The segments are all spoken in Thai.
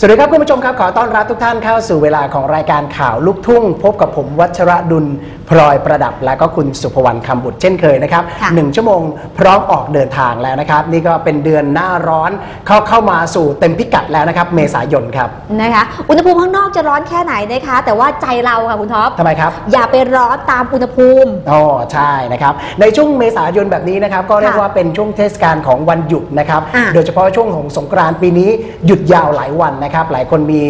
สวัสดีครับคุณผู้ชมครับ ขอต้อนรับทุกท่านเข้าสู่เวลาของรายการข่าวลูกทุ่ง พบกับผมวัชระดุลพลอยประดับ และก็คุณสุภวรรณคำบุตรเช่นเคยนะครับค่ะหนึ่งชั่วโมงพร้อมออกเดินทางแล้วนะครับ นี่ก็เป็นเดือนหน้าร้อนเข้าเข้ามาสู่เต็มพิกัดแล้วนะครับ เมษายนครับนะคะอุณหภูมิข้างนอกจะร้อนแค่ไหนนะคะ แต่ว่าใจเราค่ะคุณท็อปทำไมครับ อย่าไปร้อนตามอุณหภูมิอ๋อใช่นะครับในช่วงเมษายนแบบนี้นะครับก็เรียกค่ะว่าเป็นช่วงเทศกาลของวันหยุดนะครับอะโดยเฉพาะช่วงของสงกรานต์ปีนี้หยุดยาวหลายวันนะครับหลายคนมี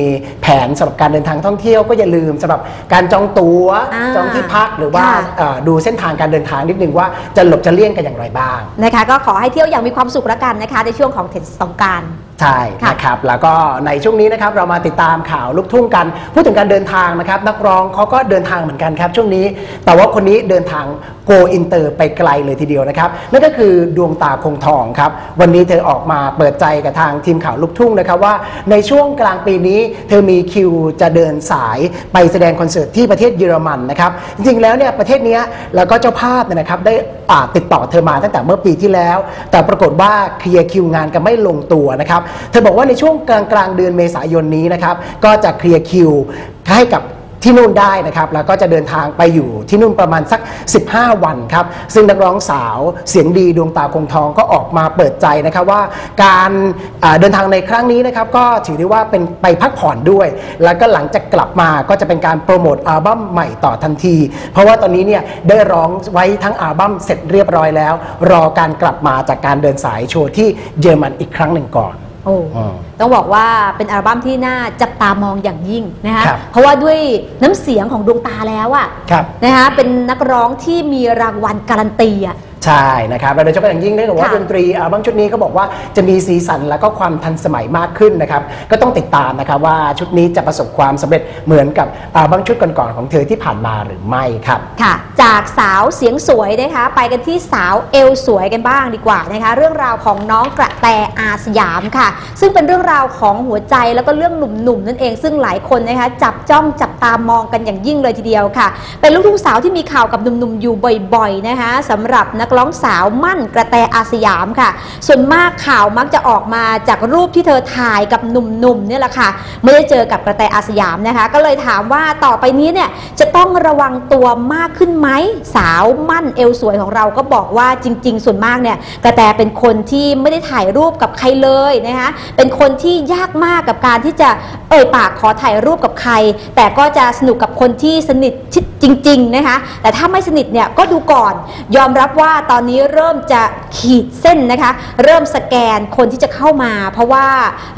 แผนสำหรับการเดินทางท่องเที่ยวก็อย่าลืมสำหรับการจองตั๋วอ่าจองที่พักหรือว่าค่ะ เอ่อดูเส้นทางการเดินทางนิดนึงว่าจะหลบจะเลี่ยงกันอย่างไรบ้าง นะคะ ก็ขอให้เที่ยวอย่างมีความสุขละกันนะคะ ในช่วงของเทศกาลสงกรานต์ ใช่ค่ะนะครับ แล้วก็ในช่วงนี้นะครับเรามาติดตามข่าวลูกทุ่งกัน พูดถึงการเดินทางนะครับ นักร้องเขาก็เดินทางเหมือนกันครับช่วงนี้ แต่ว่าคนนี้เดินทาง go inter ไปไกลเลยทีเดียวนะครับนั่นก็คือดวงตาคงทองครับ วันนี้เธอออกมาเปิดใจกับทางทีมข่าวลูกทุ่งนะครับว่าในช่วงกลางปีนี้ เธอมีคิวจะเดินสายไปแสดงคอนเสิร์ตที่ประเทศเยอรมันนะครับ จริงๆแล้วเนี่ยประเทศเนี้ยแล้วก็เจ้าภาพเนี่ยนะครับได้อ่าติดต่อเธอมาตั้งแต่เมื่อปีที่แล้ว แต่ปรากฏว่า clear คิวงานกันไม่ลงตัวนะครับเธอบอกว่าในช่วงกลางกลางเดือนเมษายนนี้นะครับ ก็จะ clear คิวให้กับที่นู่นได้นะครับแล้วก็จะเดินทางไปอยู่ที่นู่นประมาณสัก 15 วันครับ ซึ่งนักร้องสาวเสียงดีดวงตาคงทองก็ออกมาเปิดใจนะครับว่าการเดินทางในครั้งนี้นะครับก็ถือได้ว่าเป็นไปพักผ่อนด้วย แล้วก็หลังจากกลับมาก็จะเป็นการโปรโมทอัลบั้มใหม่ต่อทันที เพราะว่าตอนนี้เนี่ยได้ร้องไว้ทั้งอัลบั้มเสร็จเรียบร้อยแล้ว รอการกลับมาจากการเดินสายโชว์ที่เยอรมันอีกครั้งหนึ่งก่อน โอ้อืมต้องบอกว่าเป็นอัลบั้มที่น่าจับตามองอย่างยิ่งนะคะครับเพราะว่าด้วยน้ำเสียงของดวงตาแล้วอะครับนะคะเป็นนักร้องที่มีรางวัลการันตีอะ ใช่นะครับและโดยเฉพาะอย่างยิ่งได้บอกว่าค่ะดนตรีอัลบั้มชุดนี้ก็บอกว่าจะมีสีสันแล้วก็ความทันสมัยมากขึ้นนะครับ ก็ต้องติดตามนะครับว่าชุดนี้จะประสบความสำเร็จเหมือนกับอัลบั้มชุดก่อนๆของเธอที่ผ่านมาหรือไม่ครับ ค่ะ จากสาวเสียงสวยนะคะ ไปกันที่สาวเอวสวยกันบ้างดีกว่านะคะ เรื่องราวของน้องกระแตอาสยามค่ะ ซึ่งเป็นเรื่องราวของหัวใจแล้วก็เรื่องหนุ่มๆนั่นเองซึ่งหลายคนนะคะ จับจ้องจับตามองกันอย่างยิ่งเลยทีเดียวค่ะ เป็นลูกทุ่งสาวที่มีข่าวกับหนุ่มๆอยู่บ่อย ๆนะคะสำหรับนักร้องสาวมั่นกระแตอาสยามค่ะ ส่วนมากข่าวมักจะออกมาจากรูปที่เธอถ่ายกับหนุ่มๆเนี่ยแหละค่ะ ไม่ได้เจอกับกระแตอาสยามนะคะ ก็เลยถามว่าต่อไปนี้เนี่ยจะ ต้องระวังตัวมากขึ้นไหมสาวมั่นเอวสวยของเราก็บอกว่าจริง ๆ ส่วนมากเนี่ยกระแตเป็นคนที่ไม่ได้ถ่ายรูปกับใครเลยนะคะเป็นคนที่ยากมากกับการที่จะเอ่ยปากขอถ่ายรูปกับใคร แต่ก็จะสนุกกับคนที่สนิทชิดจริง ๆ นะคะแต่ถ้าไม่สนิทเนี่ยก็ดูก่อน ยอมรับว่าตอนนี้เริ่มจะขีดเส้นนะคะ เริ่มสแกนคนที่จะเข้ามา เพราะว่า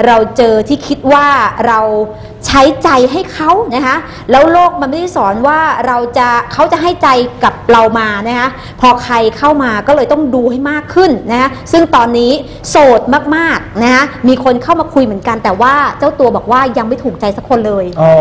เราเจอที่คิดว่าเราใช้ใจให้เขานะคะแล้วโลกมันไม่ได้สอนว่าเราจะเขาจะให้ใจกับเรามานะคะพอใครเข้ามาก็เลยต้องดูให้มากขึ้นนะคะซึ่งตอนนี้โสดมากๆนะคะมีคนเข้ามาคุยเหมือนกัน แต่ว่าเจ้าตัวบอกว่ายังไม่ถูกใจสักคนเลยอ๋อ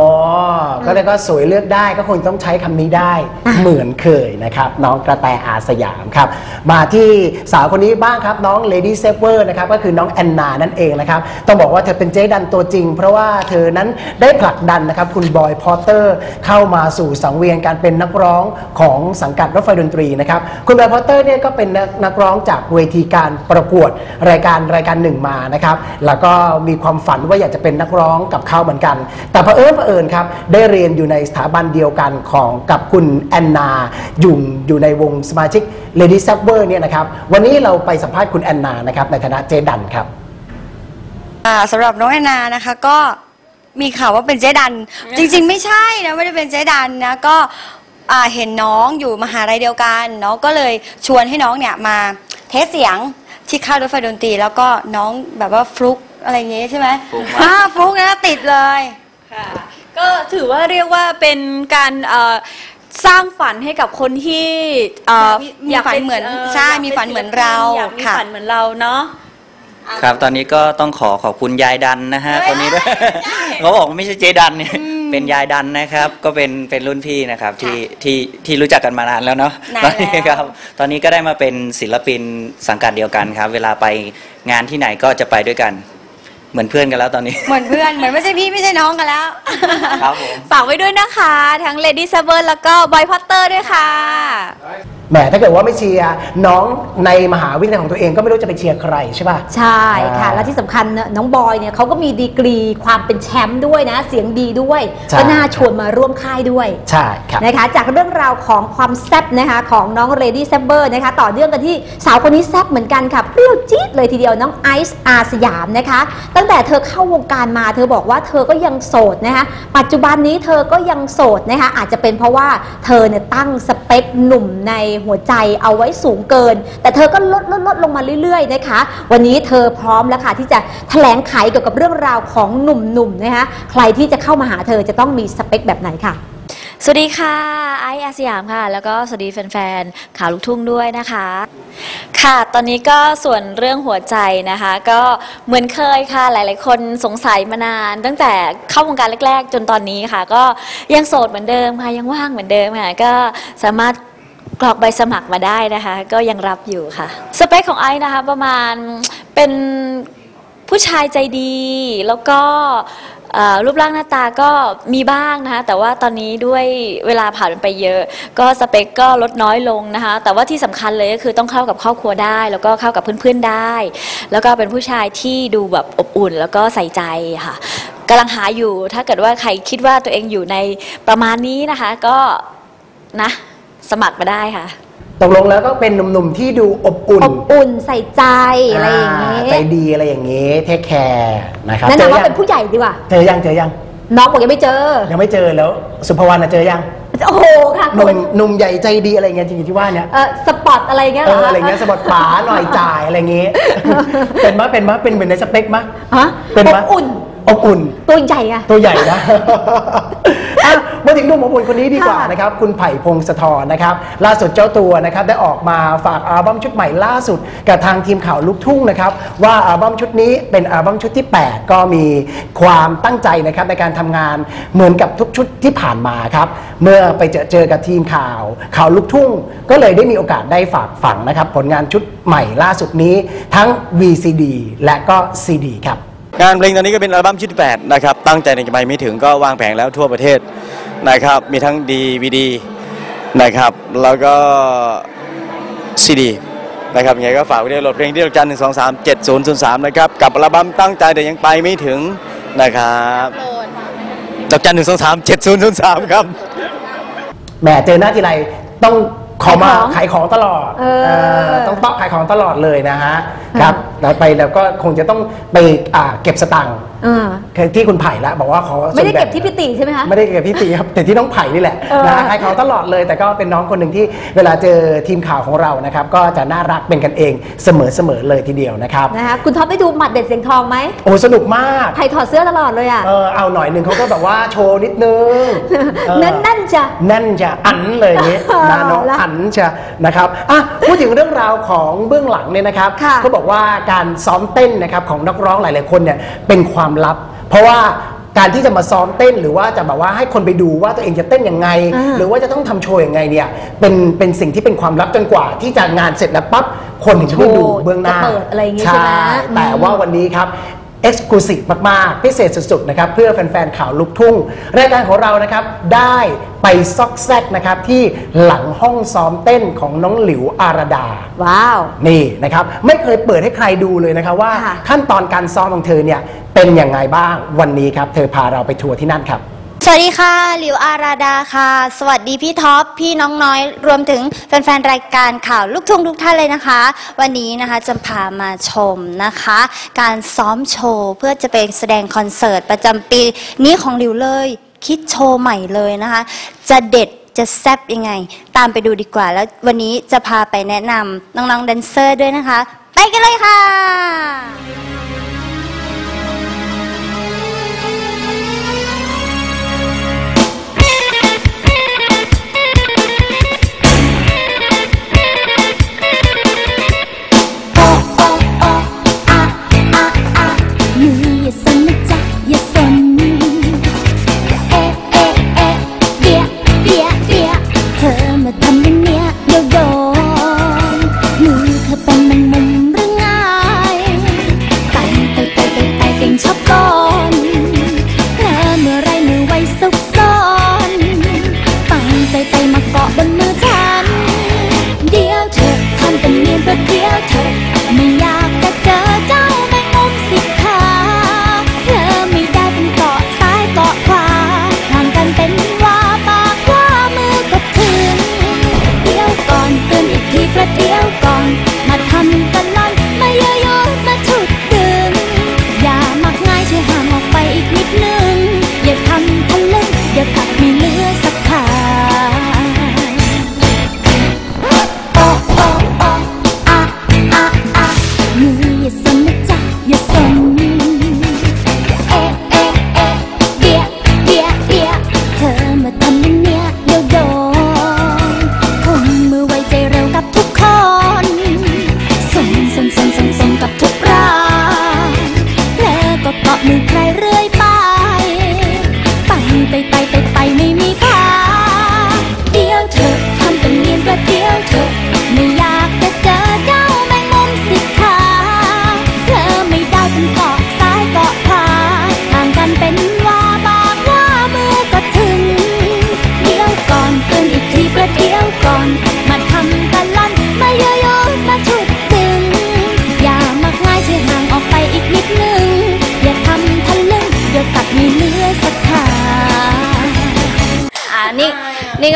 ก็เรียกว่าสวยเลือกได้ก็คงต้องใช้คำนี้ได้อะเหมือนเคยนะครับน้องกระแตอาร์สยามครับมาที่สาวคนนี้บ้างครับน้องเลดี้เซฟเวอร์นะครับก็คือน้องแอนนานั่นเองนะครับต้องบอกว่าเธอเป็นเจ๊ดันตัวจริง เพราะว่าเธอนั้นได้ผลักดันนะครับคุณบอยพอตเตอร์เข้ามาสู่สังเวียนการเป็นนักร้องของสังกัดรถไฟดนตรีนะครับคุณบอยพอตเตอร์เนี่ยก็เป็นนักร้องจากเวทีการประกวดรายการรายการหนึ่งมานะครับแล้วก็มีความฝันว่าอยากจะเป็นนักร้องกับเขาเหมือนกัน แต่เผอิญเผอิญครับได้เรียนอยู่ในสถาบันเดียวกันของกับคุณแอนนาอยู่อยู่ในวงสมาชิก Lady s u p p e r เนี่ยนะครับวันนี้เราไปสัมภาษณ์คุณแอนนานะครับในฐานะเจดันครับสำหรับน้องแอนนานะคะก็ มีข่าวว่าเป็นเจ๊ดัน จริง ๆ ไม่ใช่นะไม่ได้เป็นเจ๊ดันนะก็อ่าเห็นน้องอยู่มหาลัยเดียวกันน้องก็เลยชวนให้น้องเนี่ยมาเทสเสียงที่ค่ายรถไฟดนตรี แล้วก็น้องแบบว่าฟลุกอะไรอย่างเงี้ยใช่ไหมฟลุกมาก อ่าฟลุกนะติดเลย ค่ะก็ถือว่าเรียกว่าเป็นการเอ่อสร้างฝันให้กับคนที่เอ่อมีมีฝันเหมือนใช่ยากป็มีฝันเหมือนเราอยากมีค่ะ ฝันเหมือนเราเนาะ ครับ ตอนนี้ก็ต้องขอขอบคุณยายดันนะฮะเอ้ยคนนี้ด้วยเขาบอกว่าไม่ใช่เจดันเนี่ยเป็นยายดันนะครับ ก็เป็นเป็นรุ่นพี่นะครับที่ที่ที่รู้จักกันมานานแล้วเนาะนานตอนนี้แล้วครับ ตอนนี้ก็ได้มาเป็นศิลปินสังกัดเดียวกันครับ เวลาไปงานที่ไหนก็จะไปด้วยกัน เหมือนเพื่อนกันแล้วตอนนี้ เหมือนเพื่อนเหมือนไม่ใช่พี่ไม่ใช่น้องกันแล้วครับผมฝากไว้ด้วยนะคะ ทั้ง Lady s a b e r แล้วก็ Boy Potter ด้วยค่ะ แหมถ้าเกิดว่าไม่เชียร์น้องในมหาวิทยาลัยของตัวเองก็ไม่รู้จะไปเชียร์ใครใช่ป่ะ ใช่ค่ะอ่าและที่สำคัญเนี่ยน้องบอยเนี่ยเขาก็มีดีกรีความเป็นแชมป์ด้วยนะ เสียงดีด้วย ใช่ ก็น่าชวนมาร่วมค่ายด้วย ใช่ครับ นะคะจากเรื่องราวของความแซ่บนะคะของน้องเรดี้แซบเบอร์นะคะต่อเนื่องกันที่สาวคนนี้แซ่บเหมือนกันค่ะเปรี้ยวจี๊ดเลยทีเดียวน้องไอซ์อาสยามนะคะ ตั้งแต่เธอเข้าวงการมาเธอบอกว่าเธอก็ยังโสดนะคะปัจจุบันนี้เธอก็ยังโสดนะคะอาจจะเป็นเพราะว่าเธอเนี่ยตั้งสเปคหนุ่มในหัวใจเอาไว้สูงเกิน แต่เธอก็ลดลดลดลงมาเรื่อยๆนะคะ วันนี้เธอพร้อมแล้วค่ะที่จะแถลงไขเกี่ยวกับเรื่องราวของหนุ่มๆนะคะใครที่จะเข้ามาหาเธอจะต้องมีสเปคแบบไหนค่ะ สวัสดีค่ะ ไอซ์อาสยามค่ะ แล้วก็สวัสดีแฟนๆข่าวลูกทุ่งด้วยนะคะ ค่ะ ตอนนี้ก็ส่วนเรื่องหัวใจนะคะ ก็เหมือนเคยค่ะ หลายๆ คนสงสัยมานาน ตั้งแต่เข้าวงการแรก ๆ จนตอนนี้ค่ะ ก็ยังโสดเหมือนเดิมค่ะ ยังว่างเหมือนเดิมค่ะ ก็สามารถ กรอกใบสมัครมาได้นะคะ ก็ยังรับอยู่ค่ะ สเปคของไอซ์นะคะ ประมาณเป็นผู้ชายใจดี แล้วก็เอ่อรูปร่างหน้าตาก็มีบ้างนะคะ แต่ว่าตอนนี้ด้วยเวลาผ่านไปเยอะ ก็สเปคก็ลดน้อยลงนะคะ แต่ว่าที่สำคัญเลยก็คือต้องเข้ากับครอบครัวได้ แล้วก็เข้ากับเพื่อนๆได้ แล้วก็เป็นผู้ชายที่ดูแบบอบอุ่น แล้วก็ใส่ใจค่ะกำลังหาอยู่ถ้าเกิดว่าใครคิดว่าตัวเองอยู่ในประมาณนี้นะคะ ก็นะ สมัครมาได้ค่ะ ตกลงแล้วก็เป็นหนุ่มๆที่ดูอบอุ่นอบอุ่นใส่ใจอะไรอย่างนี้นี้ใจดีอะไรอย่างนี้เทคแคร์นะครับแนะเจอนำว่ายังเป็นผู้ใหญ่ดีกว่าเจอยังเจอยังน้องบอกยังไม่เจอ ยังไม่เจอแล้วสุภวรรณน่ะเจอยังโอ้โหค่ะหนุ่มหนุ่มใหญ่ใจดีอะไรเงี้ยจริงๆที่ว่าเนี่ยเออสปอตอะไรเงี้ยเอเหรออคะอะไรเงี้ยสปอร์ตป๋าหน่อยจ่ายอะไรเงี้ยเป็นมะเป็นมะเป็นเหมือนในสเปคมะฮะเป็นอบมะอุ่นอบอุ่น ตัวใหญ่อะตัวใหญ่นะ อะมาถึงหนุ่มอบอุ่นคนนี้ดีกว่าค่ะ นะครับคุณไผ่พงศธรนะครับล่าสุดเจ้าตัวนะครับได้ออกมาฝากอัลบั้มชุดใหม่ล่าสุด กับทางทีมข่าวลูกทุ่งนะครับว่าอัลบั้มชุดนี้เป็นอัลบั้มชุดที่ 8 ก็มีความตั้งใจนะครับในการทำงานเหมือนกับทุกชุดที่ผ่านมาครับเมื่อไปเจอเจอกับทีมข่าวข่าวลูกทุ่ง ก็เลยได้มีโอกาสได้ฝากฝังนะครับผลงานชุดใหม่ล่าสุดนี้ทั้ง VCD และก็ CD ครับ งานเพลงตอนนี้ก็เป็นอัลบั้มชุดที่8นะครับตั้งใจในจะไปไม่ถึงก็วางแผงแล้วทั่วประเทศนะครับมีทั้ง DVD นะครับแล้วก็ CD นะครับยังไงก็ฝากไว้ด้วยโหลดเพลงที่ดอกจันหนึ่งสองสามเจ็ดศูนย์ศูนย์สามนะครับกับอัลบั้มตั้งใจแต่ยังไปไม่ถึงนะครับดอกจันหนึ่งสองสามเจ็ดศูนย์ศูนย์สามครับแหมเจอหน้าทีไรต้อง ขอมาขายของขายของตลอดเออเออต้องต้องขายของตลอดเลยนะฮะครับแล้วไปแล้วก็คงจะต้องไปอ่าเก็บสตังค์เออคือที่คุณไผ่ละบอกว่าขอส่วนไม่ได้เก็บแงที่พิติใช่ไหมคะ ไม่ได้เก็บพี่ตีครับแต่ที่น้องไผ่นี่แหละเออนะฮะขายของตลอดเลย แต่ก็เป็นน้องคนหนึ่งที่เวลาเจอทีมข่าวของเรานะครับก็จะน่ารักเป็นกันเองเสมอๆเลยทีเดียวนะครับนะคะคุณท็อปได้ดูหมัดเด็ดเสียงทองไหมโอ้สนุกมากไผ่ถอดเสื้อตลอดเลยอะเออเอาหน่อยหนึ่งเขาก็แบบว่าโชว์นิดนึงเออนั่นนั่นจ้ะนั่นจะอันเลยอย่างนี้เออนะน้องแล้วอันจะนะครับอะพูดถึงเรื่องราวของเบื้องหลังเนี่ยนะครับค่ะก็บอกว่าการซ้อมเต้นนะครับของนักร้องหลาย ๆคนเนี่ยเป็นความลับ เพราะว่าการที่จะมาซ้อมเต้นหรือว่าจะแบบว่าให้คนไปดูว่าตัวเองจะเต้นยังไงอ่าหรือว่าจะต้องทำโชว์ยังไงเนี่ยเป็นเป็นสิ่งที่เป็นความลับจนกว่า ที่จะงานเสร็จแล้วปั๊บคนถึงจะได้ดูเบื้องหน้าจะเปิดอะไรอย่างงี้ใช่ไหมแต่ว่าวันนี้ครับ exclusive มาก ๆ พิเศษสุด ๆ นะครับ เพื่อแฟน ๆ ข่าวลูกทุ่ง รายการของเรานะครับ ได้ไปซอกแซกนะครับ ที่หลังห้องซ้อมเต้นของน้องหลิวอารดา wow นี่นะครับ ไม่เคยเปิดให้ใครดูเลยนะครับว่า ค่ะ ขั้นตอนการซ้อมของเธอเนี่ย เป็นอย่างไรบ้างวันนี้ครับ เธอพาเราไปทัวร์ที่นั่นครับส วัสดีค่ะ หลิวอารดาค่ะ สวัสดีพี่ท็อป พี่น้องน้อย รวมถึงแฟนๆ รายการข่าวลูกทุ่งทุกท่านเลยนะคะ วันนี้นะคะจะพามาชมนะคะ การซ้อมโชว์เพื่อจะไปแสดงคอนเสิร์ตประจำปีนี้ของหลิวเลย คิดโชว์ใหม่เลยนะคะ จะเด็ดจะแซบยังไง ตามไปดูดีกว่า แล้ววันนี้จะพาไปแนะนำน้องๆ แดนเซอร์ด้วยนะคะ ไปกันเลยค่ะ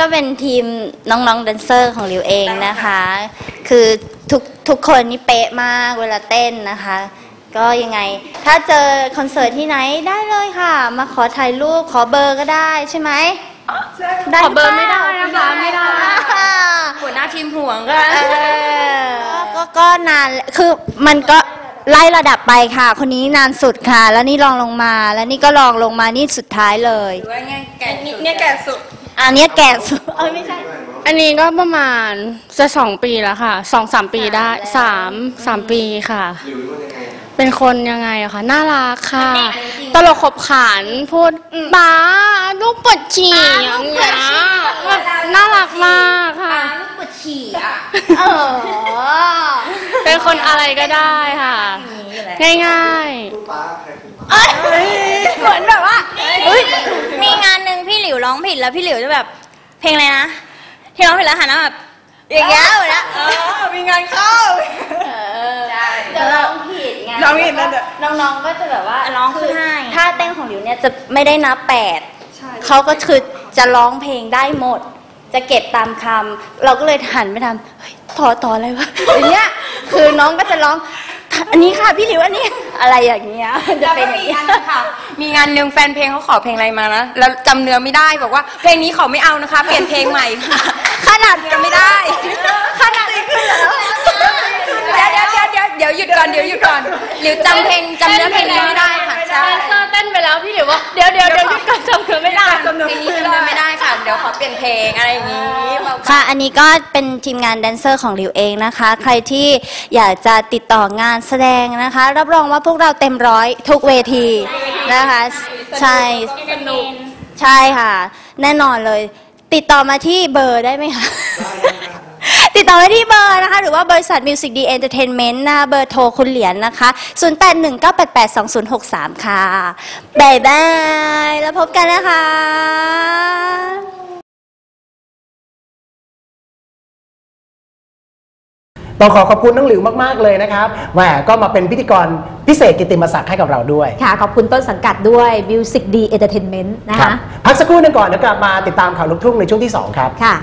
ก็เป็นทีมน้องๆแดนเซอร์ของริวเองนะคะ คือทุกทุกคนนี่เป๊ะมากเวลาเต้นนะคะ ก็ยังไง ถ้าเจอคอนเสิร์ตที่ไหนได้เลยค่ะ มาขอถ่ายรูปขอเบอร์ก็ได้ใช่ไหมได้ขอเบอร์ไม่ได้หรือนะเปล่าคะไม่ได้อ่าหัวหน้าทีมห่วงก็เออก็ก็นานคือมันก็ไล่ระดับไปค่ะ คนนี้นานสุดค่ะ แล้วนี่รองลงมา แล้วนี่ก็รองลงมานี่สุดท้ายเลยเนี่ยแก่สุด อันเนี้ยแก่สุดเอ้ยไม่ใช่ อันนี้ก็ประมาณจะสองปีแล้วค่ะสองสามปีได้สามสามปีค่ะเป็นคนยังไงอะคะน่ารักค่ะ ตลกขบขันพูดบ้าลูกปวดฉี่อย่างเงี้ยแบบน่ารักมากค่ะปวดฉี่อะเออเป็นคนอะไรก็ได้ค่ะ ง่ายๆเหมือนแบบว่าเฮ้ยมีงานหนึ่งพี่หลิวร้ องผิดแล้วพี่หลิวจะแบบ เพลงอะไรนะ ที่ร้องผิดแล้วหันมาแบบอย่างเงี้ยเลยนะมีงานเข้าจะร้องผิดไงร้องผิดนั่นแหละ น้องๆก็จะแบบว่าร้องขึ้นให้ท่าเต้นของหลิวเนี่ยจะไม่ได้นับแปดเขาก็คือจะร้องเพลงได้หมด จะเก็บตามคำเราก็เลยหันไปทำเฮ้ยต่อต่ออะไรวะอย่างเงี้ย คือน้องก็จะร้อง อันนี้ค่ะพี่หลิวอันนี้อะไรอย่างเงี้ยมันจะเป็นอย่างเงี้ยค่ะ มีงานหนึ่งแฟนเพลงเขาขอเพลงอะไรมานะ แล้วจำเนื้อไม่ได้บอกว่า เพลงนี้ขอไม่เอานะคะ เปลี่ยนเพลงใหม่ค่ะ ขนาดเนื้อไม่ได้ ขนาดขึ้นเหรอ เดี๋ยวเดี๋ยวเดี๋ยวเดี๋ยวเดี๋ยวหยุดก่อนเดี๋ยวหยุดก่อนหลิวจำเพลงจำเนื้อเพลงนี้ไม่ได้ค่ะใช่เต้นไปแล้วพี่หลิวว่าเดี๋ยวเดี๋ยวเดี๋ยวหยุดก่อนจำเนื้อไม่ได้เพลงนี้จำเนื้อไม่ได้ค่ะเดี๋ยวขอเปลี่ยนเพลงอะไรอย่างนี้เบาๆค่ะอันนี้ก็เป็นทีมงานแดนเซอร์ของริวเองนะคะ ใครที่อยากจะติดต่องานแสดงนะคะ รับรองว่าพวกเราเต็มร้อยทุกเวทีนะคะใช่ใช่ค่ะ แน่นอนเลย ติดต่อมาที่เบอร์ได้ไหมคะ ติดต่อมาที่เบอร์นะคะ หรือว่าบริษัท Music D Entertainment นะคะเบอร์โทรคุณเหรียญนะคะ 0819882063 ค่ะบายบาย แล้วพบกันนะคะต้องขอขอบคุณน้องหลิวมาก ๆ เลยนะครับแหมก็มาเป็นพิธีกรพิเศษกิตติมศักดิ์ให้กับเราด้วย ค่ะ ขอบคุณต้นสังกัดด้วย Music D Entertainment นะครัคะบพักสักครู่หนึงก่อนเดี๋ยวกลับมาติดตามข่าวลูกทุ่งในช่วงที่สองครับ ค่ะ